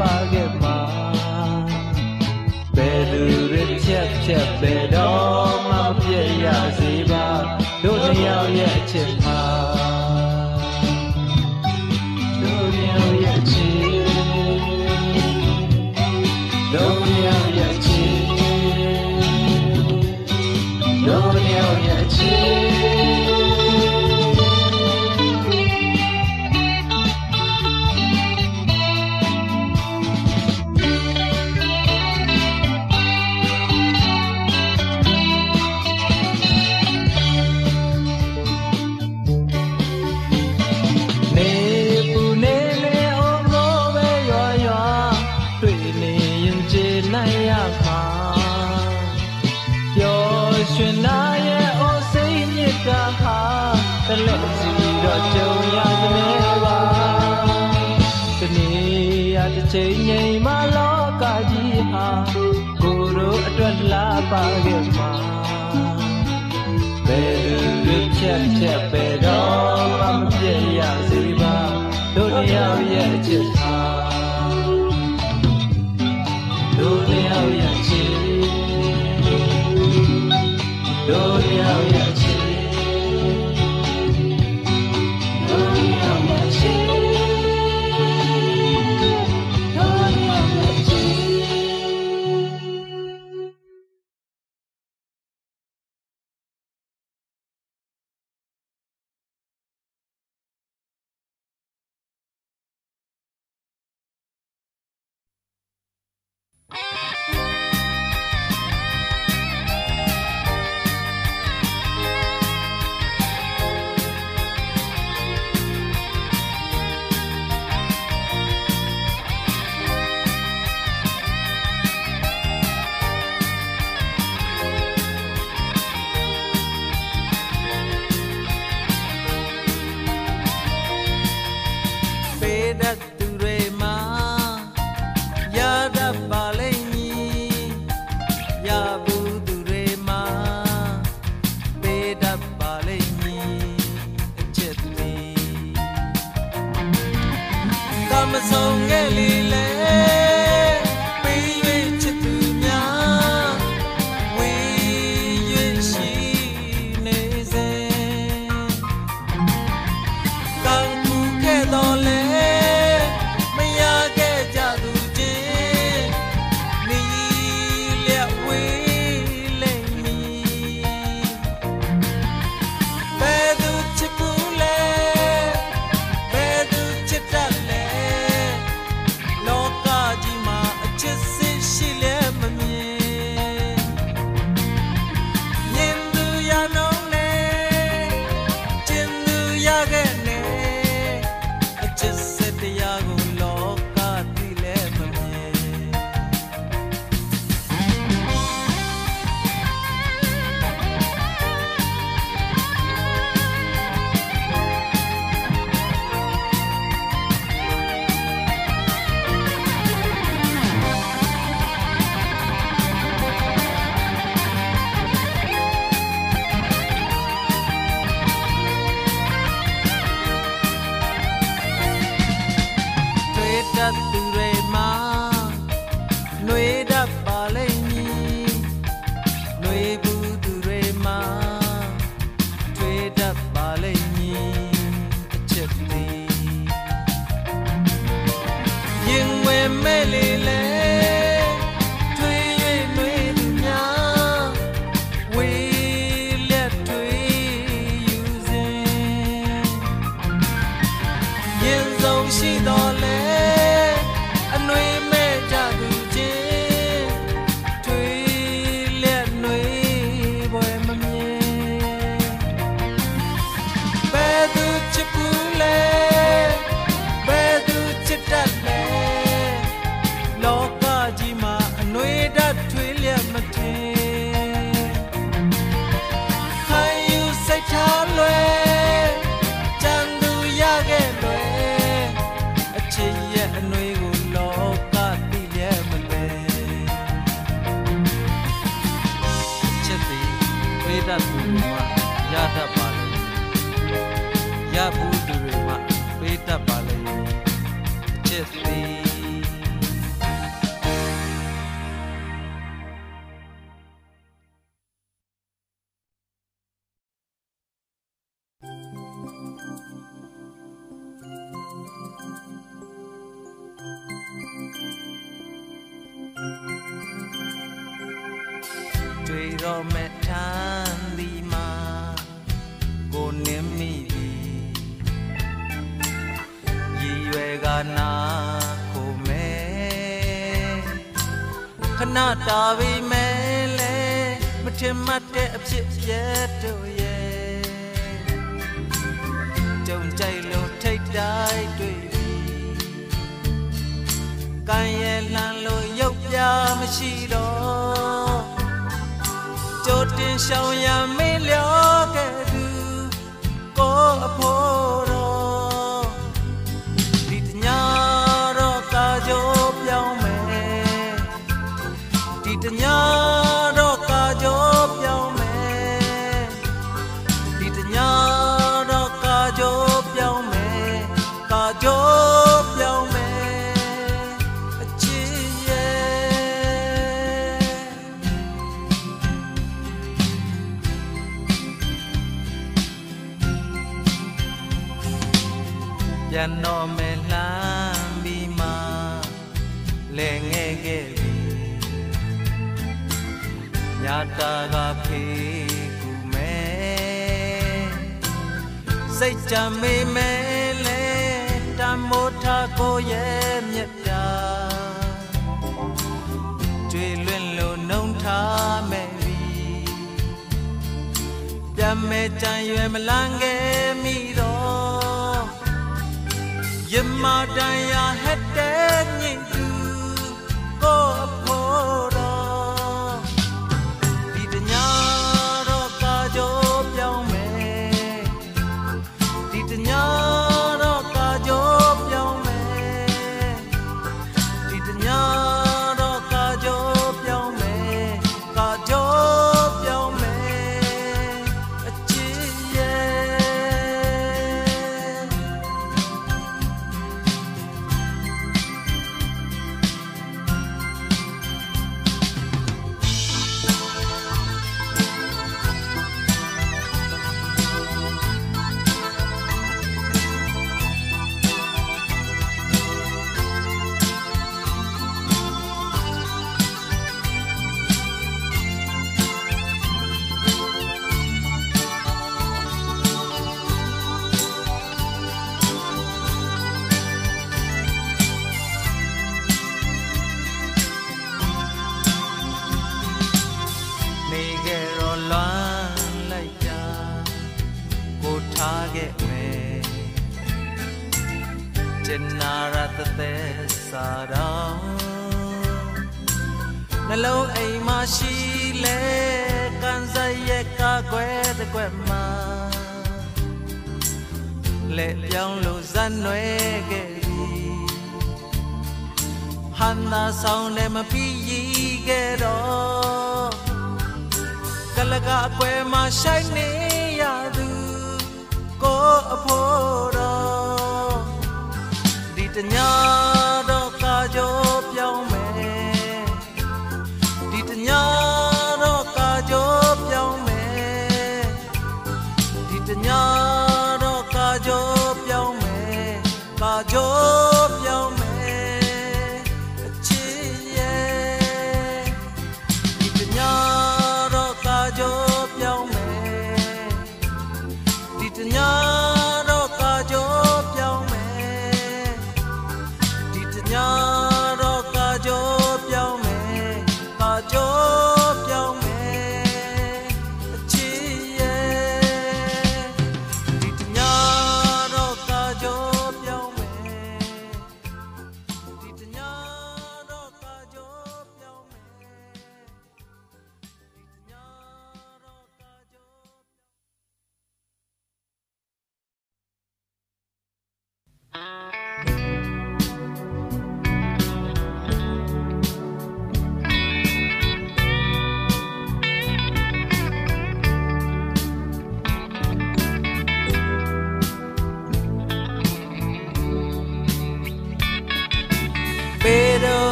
ပါခဲ့မှာဘယ်သူတွေဖြတ်ဖြတ်ဘယ်တော့မှပြည့်ရစေပါတို့တယောက်ရဲ့အချစ် ခဏတာပေမဲ့လဲမထင်မှတ်တဲ့အဖြစ်ပြတ်တို့ရဲ့ကြုံကြိုက်လို့ထိတ်တိုင်းတွေ့ပြီကံရဲ့လှမ်းလို့ရုပ်ပြမရှိတော့ကြိုတင်ရှောင်ရမေးလျော်ခဲ့သူကိုအဖို့ ကြမေမဲလဲတမောထာကိုရဲ့မြတ်တာကျွေလွင်လို့နှုံထားမဲ့ပြီပြမဲကြံရွယ်မလန်းခဲ့မိတော့ယမတန်ရာဟက်တဲ့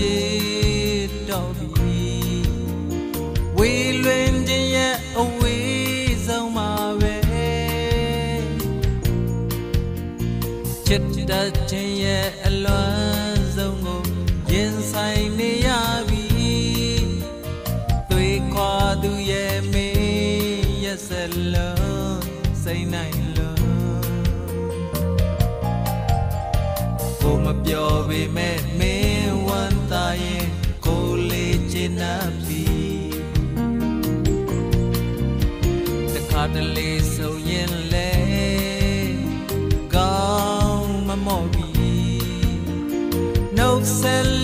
ရေတော့ပြီဝေလွင်ခြင်းရဲ့အဝေးဆုံးမှာပဲချစ်တတ်ခြင်းရဲ့အလွမ်းဆုံးကိုရင်ဆိုင်နေရပြီသွေးခွာသူရဲ့မေးရဲ့ဆလုံးစိတ်နိုင်လုံးကိုမပြောပေမဲ့ တလေဆုံရင်လဲကောင်းမမော့ပြီနှုတ်ဆက်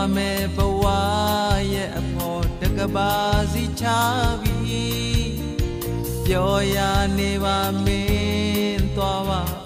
တွေသွားမဲ့ဘဝရဲ့အဖို့တကဘာစီချပြီပြောရနေပါမင်းသွားပါ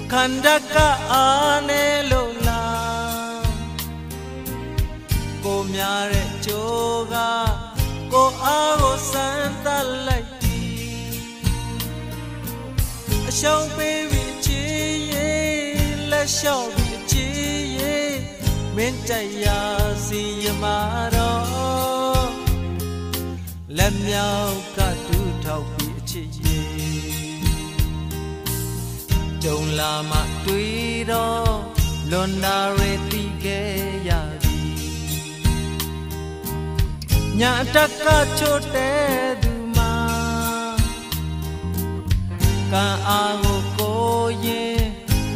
အခန္ဓာကအားနဲ့လို့လားကိုများတဲ့ကြိုးကကိုအားကိုစမ်းသပ်လိုက်ပြီအရှုံးပေးပြီးချီရင်လက်လျှော့ပြီးချီရင်မင်းတရားစီရမာတော့လက်မြောက်ကတူးထောက် ကြုံလာမှတွေ့တော့လွန်တာရတီးခဲ့ရပြီညာတက်ကချို့တဲ့သူမှာကံအားကိုကိုရင်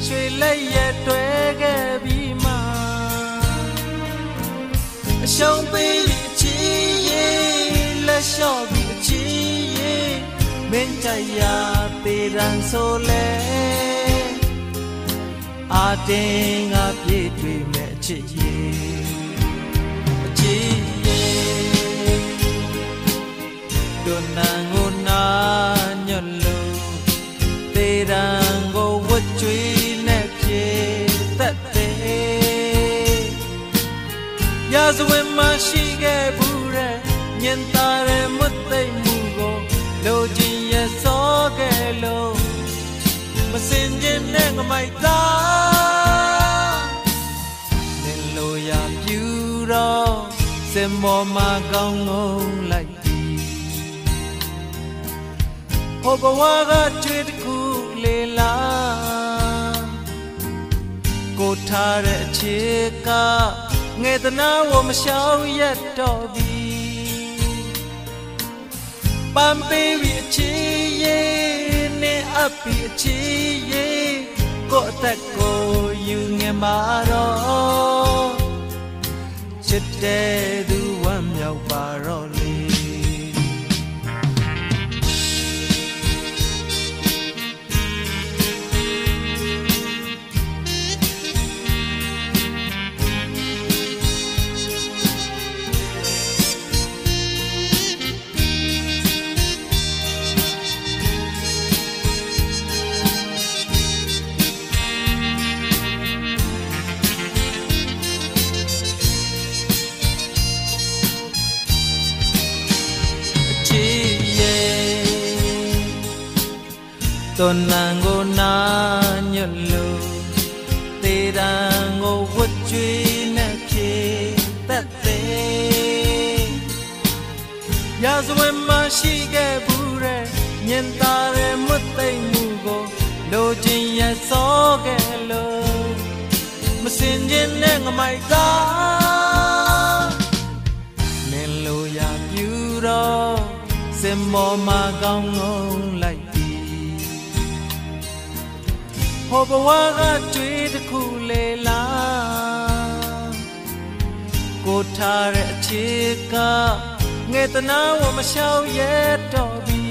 ရွှေလက်ရက်တွဲခဲ့ပြီးမှအရှုံးပေးပြီးချီရင်လက်လျှော့ပြီးချီရင်မင်းတရားသေးရန်ဆိုလဲ အာတင်ငါပြည့်တွေ့မဲ့အချစ်ရင်အချစ်ရင်ဒွနန်ကိုနာညွတ်လို့သေရန်ကိုဝတ်ကြွေးနဲ့ပြေသက်သေးရာဇဝင်မရှိခဲ့ဘူးတဲ့ညင်သာတဲ့မတ်သိမ့်မှုကိုလိုချင်ရစောခဲ့လို့ မစင်ခြင်းနဲ့ငမိုက်သားနေလိုရပြူတော့စင်မောမှာကောင်းလုံးလိုက်ပြီဟိုဘဝကကြွေတစ်ခုလေလာကိုထားတဲ့အခြေကငယ်သနာဝမရှောင်ရက်တော့သည်ပမ်ပေးပြီးအချီရဲ့နဲ့အ ပ်ပြီးအချီရဲ့ကိုအသက်ကိုယူငင်မာတော့ချစ်တဲ့သူဝမ်းမြောက်ပါတော့ သွန်နံကိုနာညွတ်လို့တေတံကိုဝတ်ကြွေးနဲ့ဖြေသက်သေးရာဇဝင်မရှိခဲ့ဘူးတဲ့ညင်သာတဲ့မွတ်သိမ့်မှုကိုလိုချင်ရစောခဲ့လို့မစင်ခြင်းနဲ့ငမိုက်ကားနင်လိုရပြူတော့စင်မောမှာကောင်းငုံ ဟောဘဝကကြွေးတစ်ခုလေလားကိုထားတဲ့အချေကငဲ့တနာဝမရှောင်ရတော့ပြီ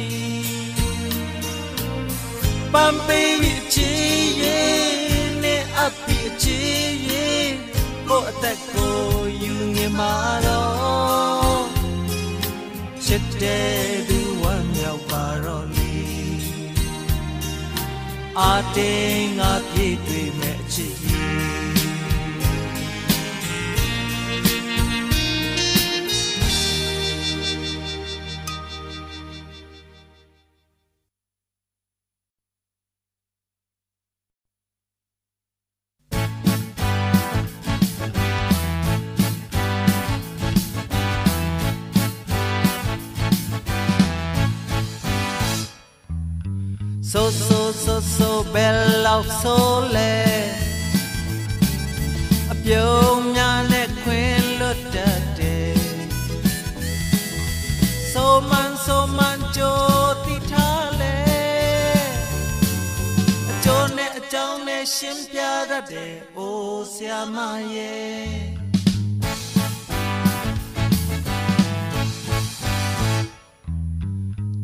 ပမ်ပေးပြီးချီရဲ့နဲ့အပ်ပြီးချီရဲ့ကိုအသက်ကိုယူငင်မာတော့ချစ်တဲ့သူဝမ်းမြောက်ပါတော့ အာတင်းငါပြည့်တွေ့မဲ့အချစ် ဆိုဆိုဆိုဆိုဘယ်လောက်ဆိုလဲအပြုံးများနဲ့ခွင်လွတ်တတ်တယ်ဆိုမှန်ဆိုမှန်ကြိုတိထားလဲအကျိုးနဲ့အကြောင်းနဲ့ရှင်းပြတတ်တယ်အိုးဆရာမရဲ့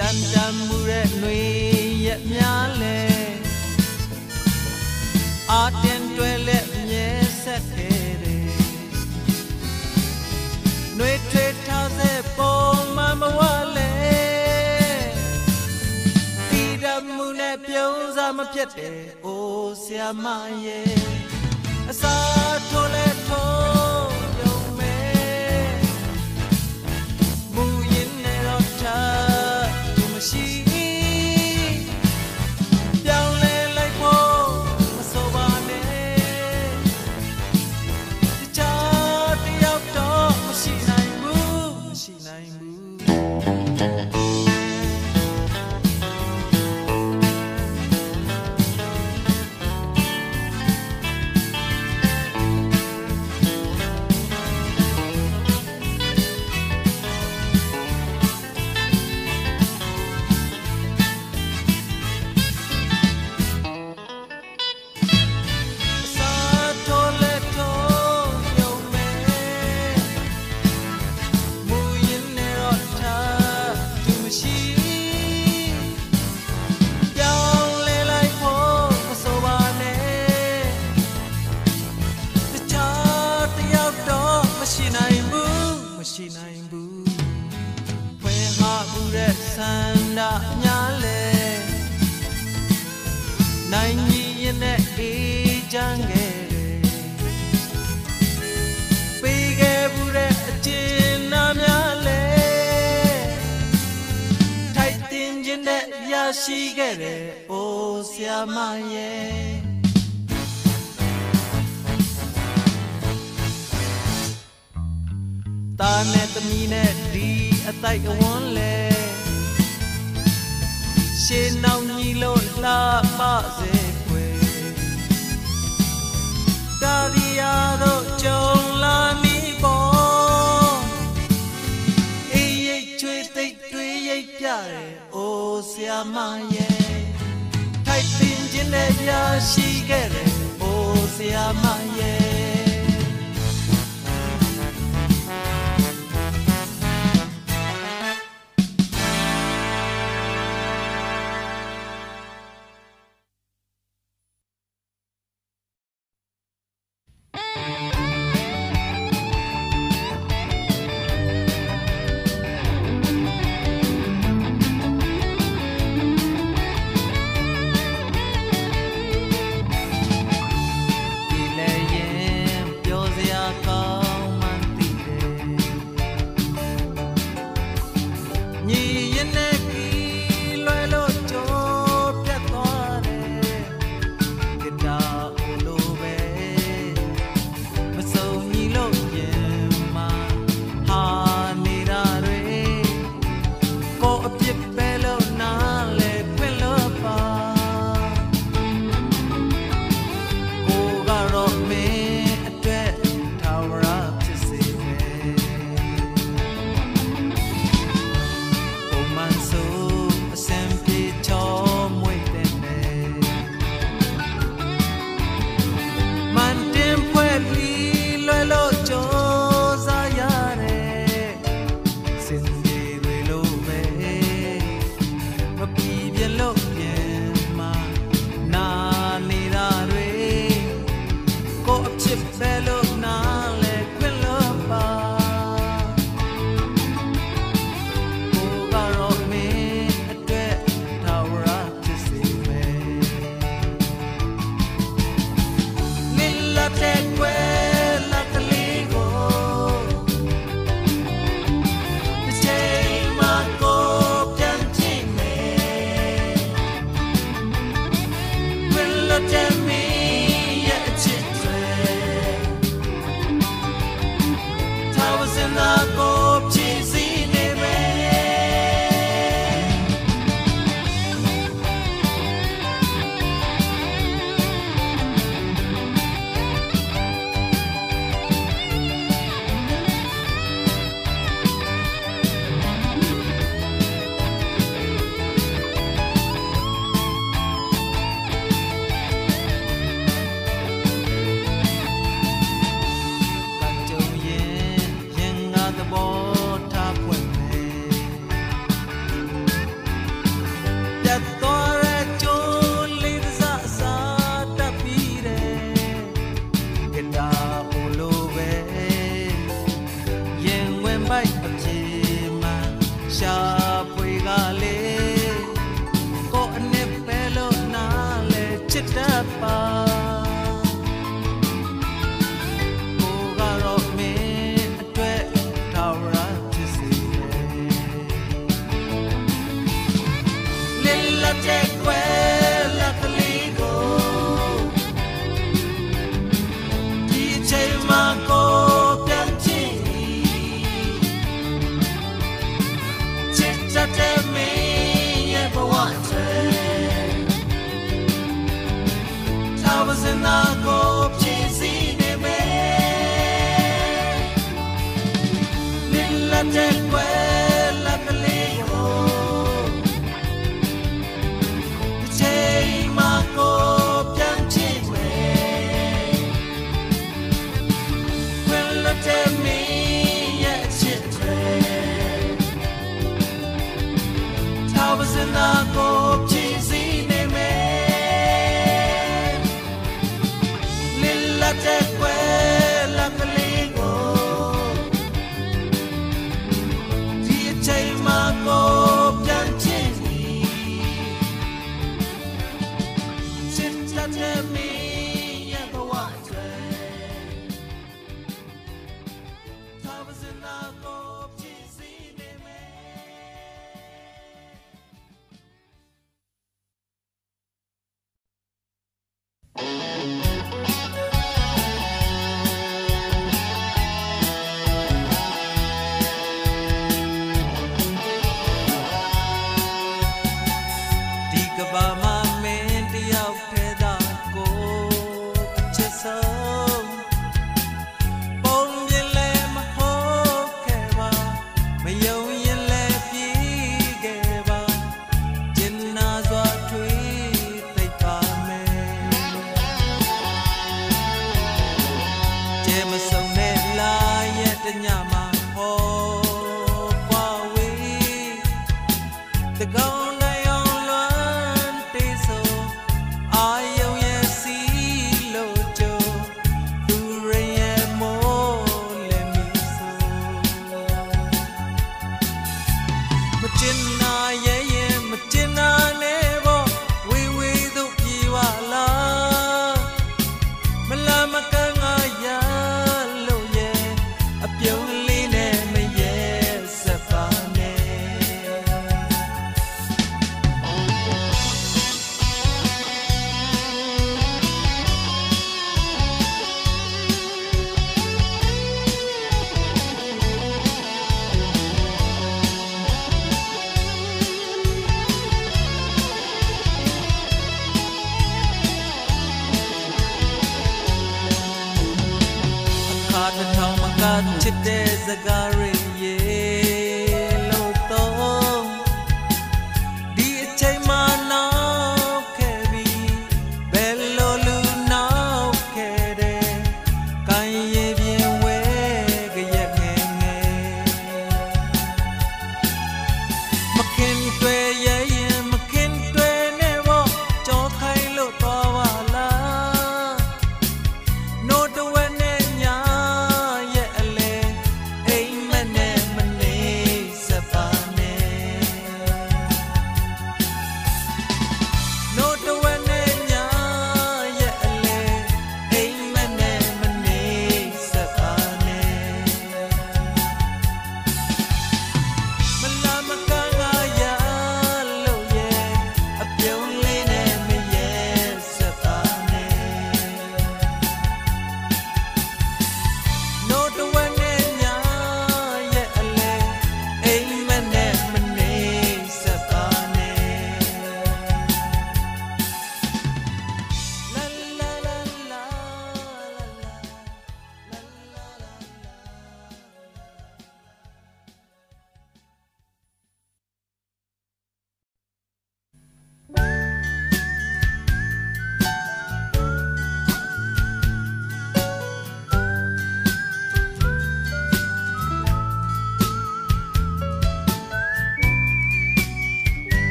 ကြမ်းတမ်းမှုတဲ့နှွေရက်များလဲအာတင်တွဲလက်မြဲဆက်ခဲ့တယ်နှွေထွေထားစေပုံမှန်မဝလဲတီးတမှုနဲ့ပြုံးစားမဖြစ်တယ်အိုးဆရာမရဲ့အစာထိုးလဲထိုး မရဲ့ထိုက်တင်ခြင်းနဲ့ရရှိခဲ့တယ်အိုးဆရာမ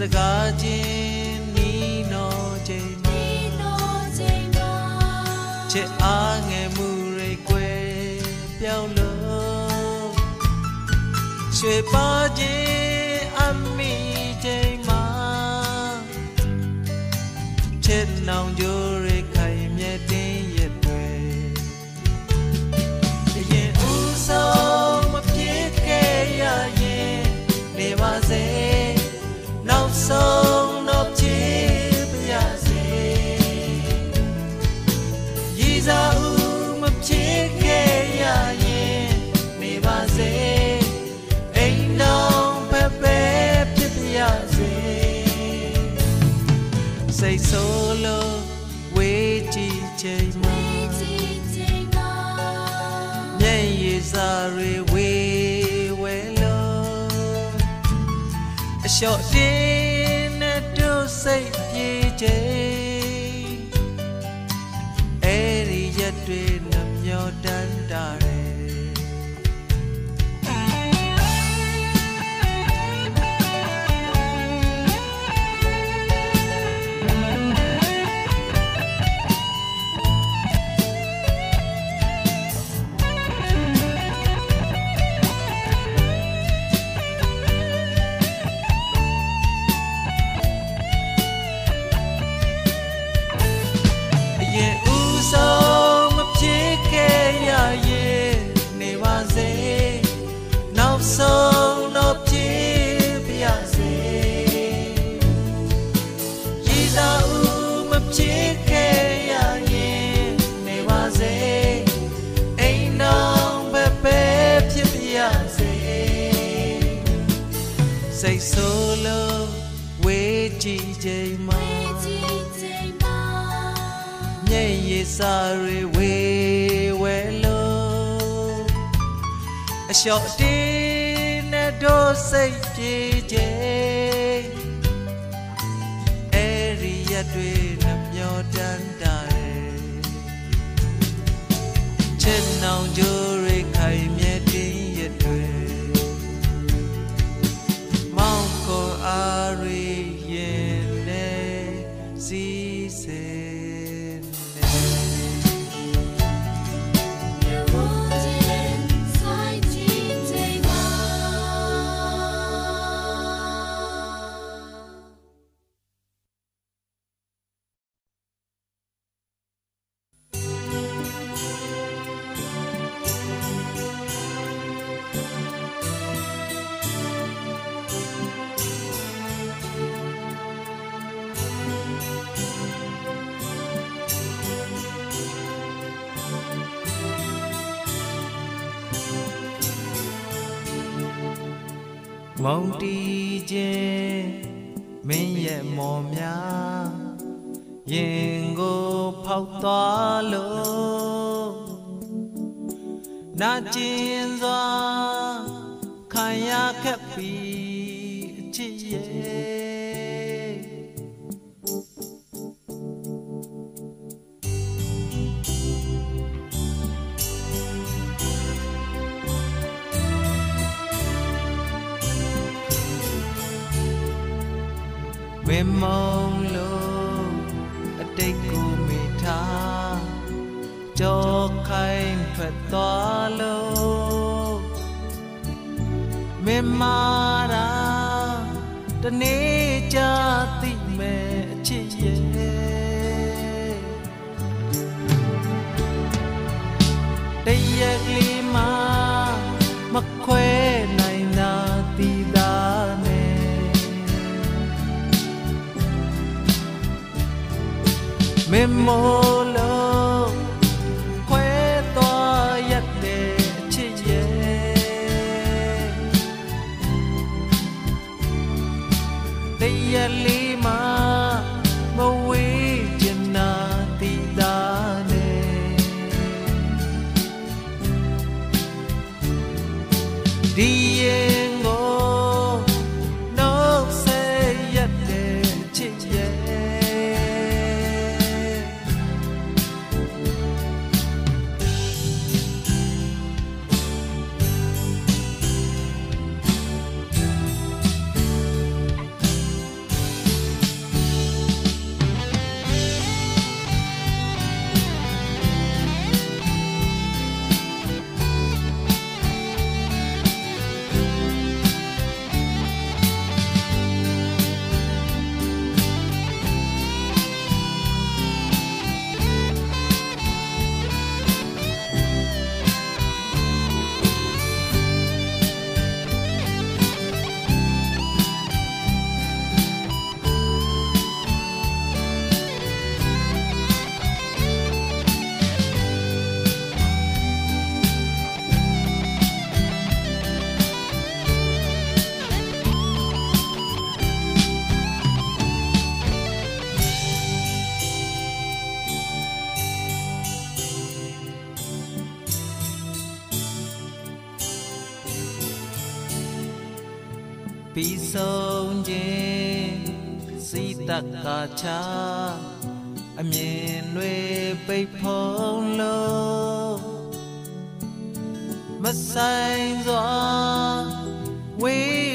စ်စကားချင်းနီနော်ချိန်မှာချစ်အားငယ်မှုတွေကွယ်ပြောင်းလို့ရွှေပါခြင်းအမိချိန်ချက်နောင်ကြိုး စိတ်ဆိုးလို့ဝေးကြည့်ချိန်မှာမျက်ရည်စာ စိတ်ဆိုးလို့ဝေးကြည့်ချိန်မှာမျက်ရည်စာတွေဝေးဝဲလို့အလျှော့တင်းနဲ့တို့စိတ်ပြေချိန်အဲ့ဒီရက်တွေနှမျောတန်းတာရဲ့ချစ်နောင်ကြိုး ကြောခိုင်းဖက်သွားလို့မင်းမာရာတနေ့ချသိမဲ့အချစ်ရဲ့တရက်ကလေးမှာမခွဲနိုင်တာတီးသားနဲ့မင်းမို့ ပြီးဆုံးခြင်းစီတတ်ကာချာအမြင်တွေပိတ်ဖုံးလို့မဆိုင်စွာဝေး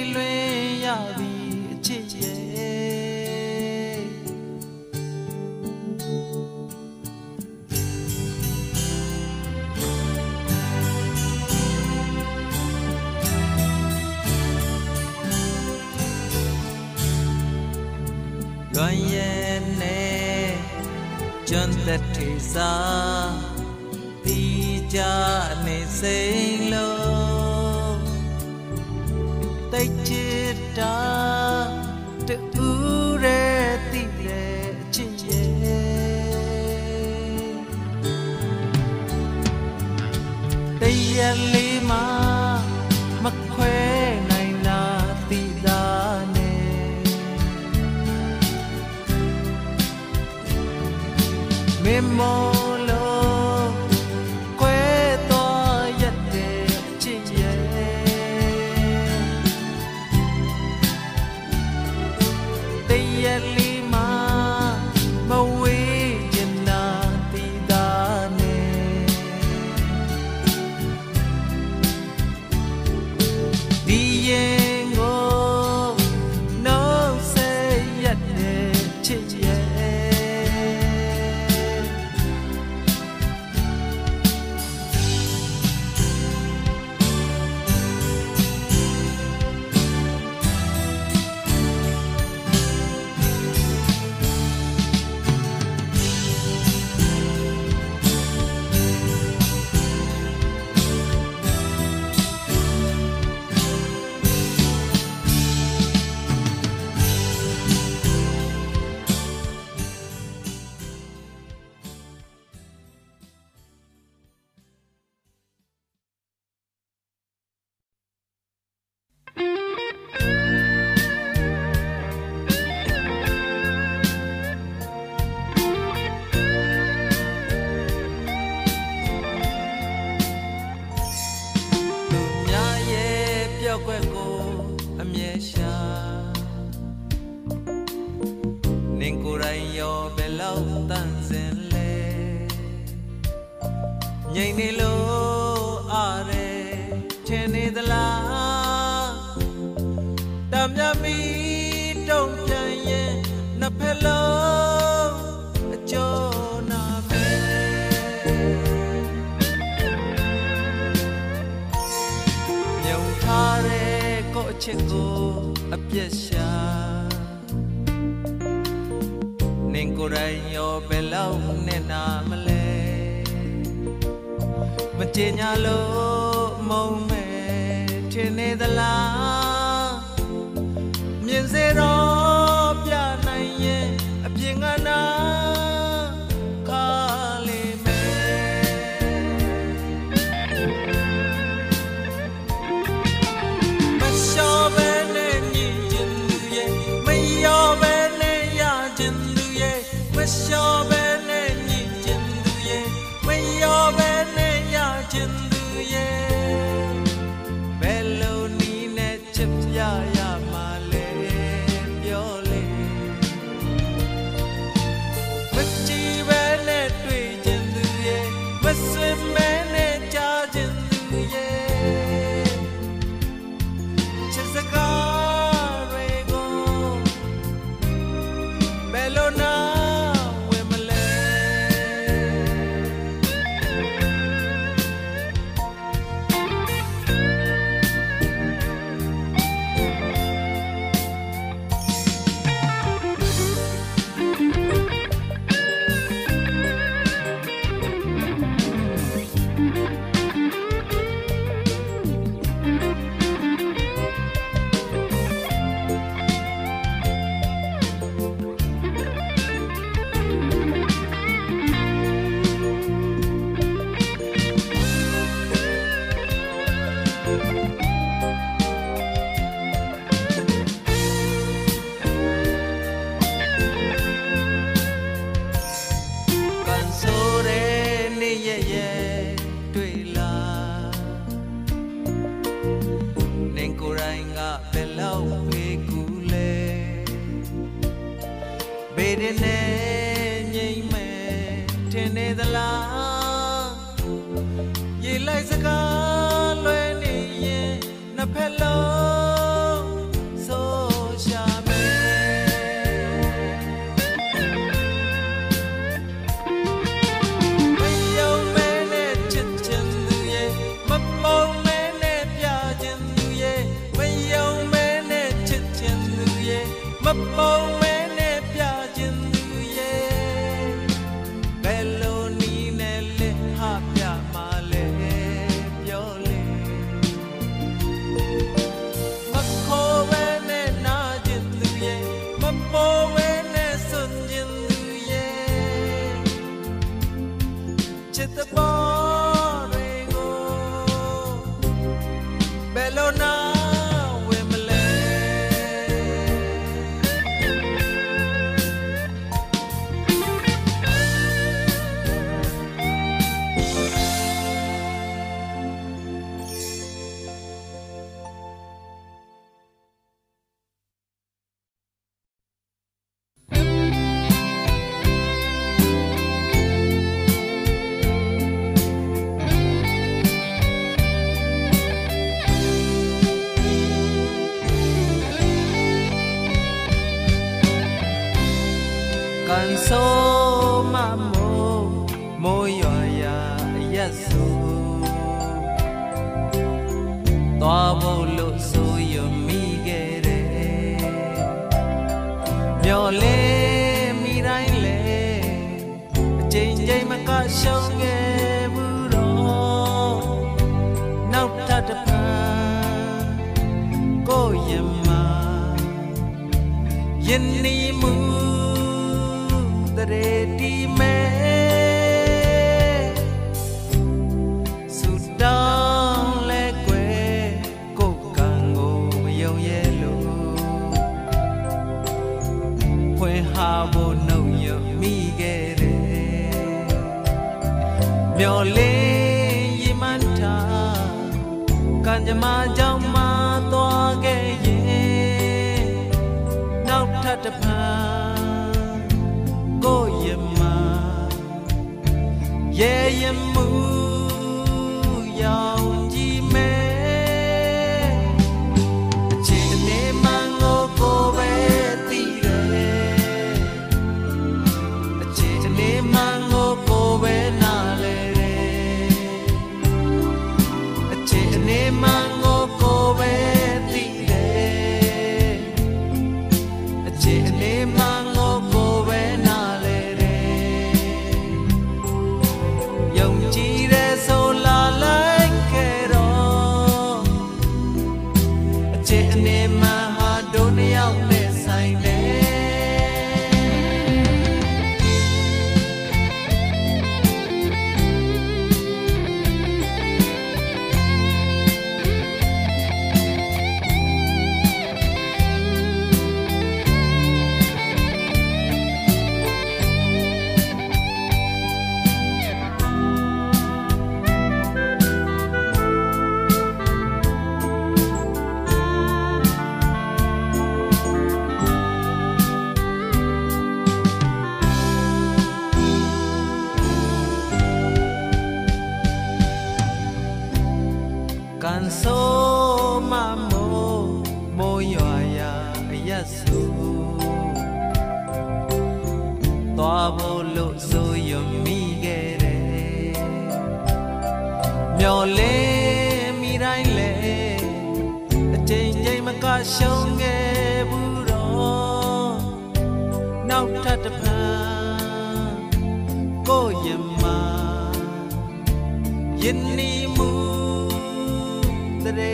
စာတီကြနေစိန်လုံးတိတ်ချစ်တာတူ more. သူရဲ့မ ရဲ့ တော်လေးရင်မှန်တာကံကြမ္မာကြောင့်မသွားခဲ့ရင်နောက်ထပ်တစ်ဖန်ကိုရင်မှရဲရင်မှု နောက်ထပ်တဖန်ကိုယမယင်းနီမူတရေ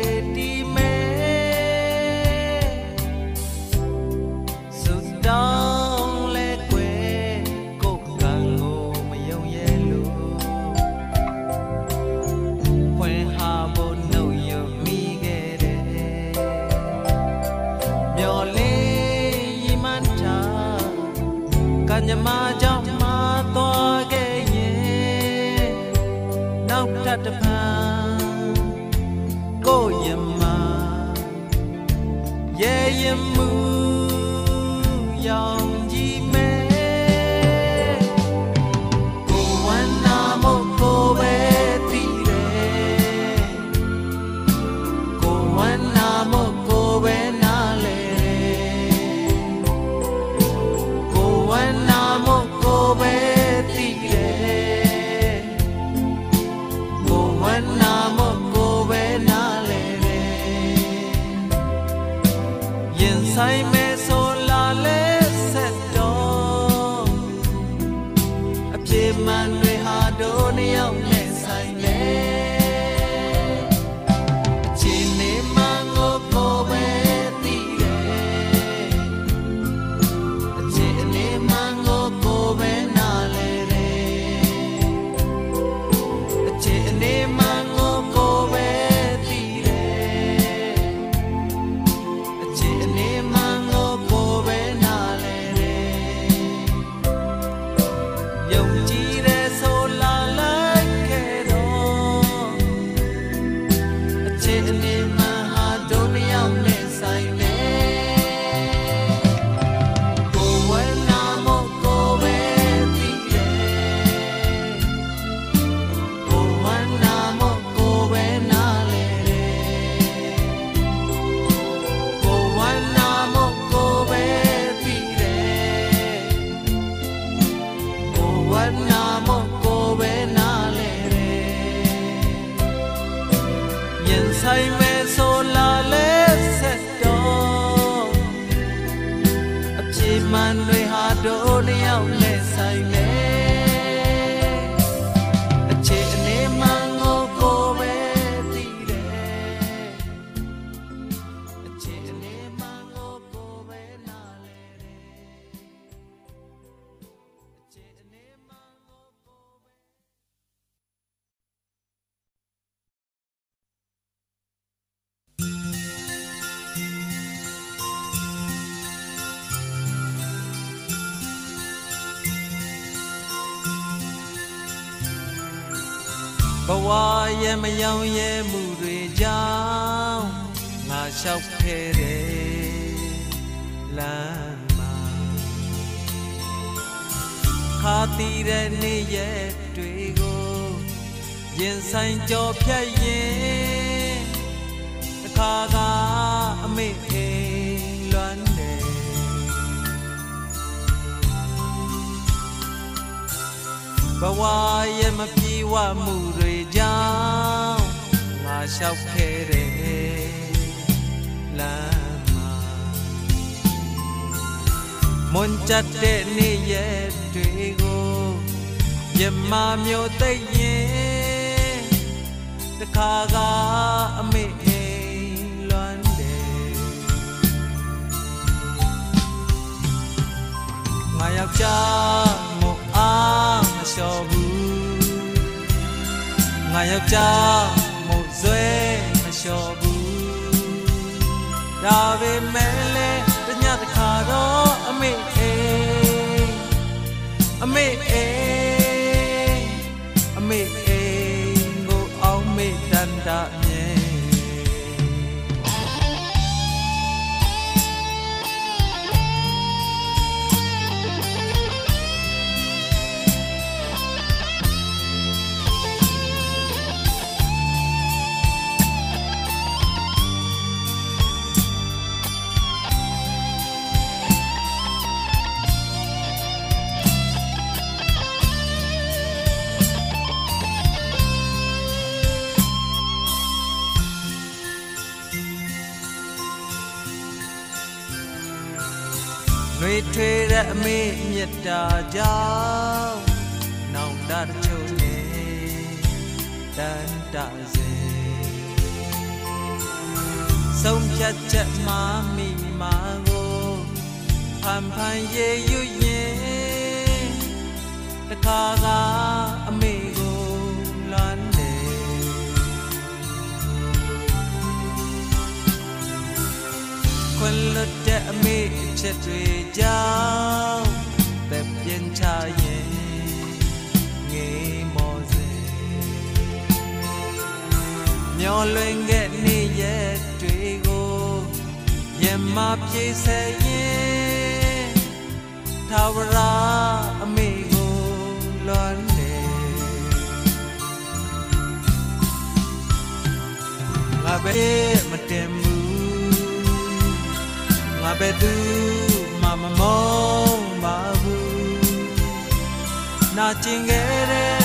马叫 မယောင်ရဲမှုတွေကြောင့်ငါလျှောက်ခဲ့တယ်လမ်းမှာခါတီးတဲ့နေ့ရက်တွေကိုရင်ဆိုင်ကြော်ဖြတ်ရင်တခါကအမေအိမ်လွမ်းတယ်ဘဝရဲ့မပြေဝမှု လျှောက်ခဲ့တဲ့လမ်းမှာမွန်ကြတဲ့နေ့ရက်တွေကိုမြမမျိုးသိရင်တခါကအမေအိမ်လွမ်းတယ်ငါယောက်ျားမအားမလျှော်ဘူးငါယောက်ျား ဇွဲမလျှော်ဘူးဒါပေမဲ့လေတညတခါတော့အမေအေးအမေအေးအမေအေးကိုအောင်မေတန်တာ ထွေတဲ့အမေမြတ်တာကြောင့်နောင်တတချို့နေတန်တစေဆုံးဖြတ်ချက်မှမိမာကိုဖန်ဖန်ရေယူရင်တခါကအမေကိုလွမ်းတယ်ခွင်လွတ်တဲ့အမေ ချက်တွေကြောင့်သက်ပြင်းချရင်ငေးမောစေမျောလွင်ခဲ့နေရဲ့တွေကိုရမပြေစရင်သာဝရအမေကိုလွမ်းနေငါပဲမတင် ဘူးငါပဲသူမမမောင်းပါဘူးနာကျင်ခဲ့တဲ့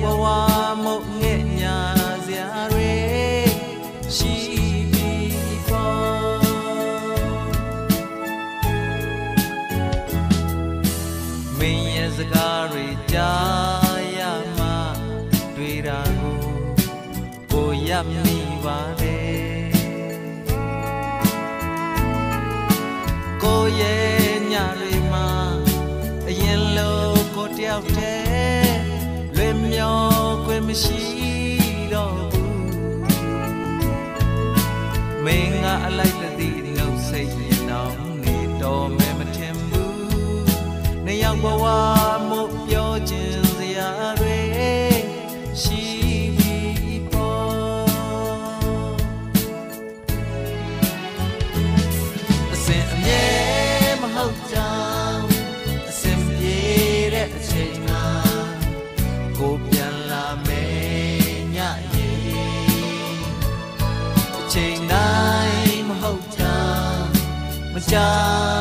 နှစ် မရှိတော့ဘူးမင်းကအလိုက်တသိနှုတ်စိတ်ရင်တော့နေတော့မယ်မထင်ဘူးနှစ်ယောက်ဘဝ မ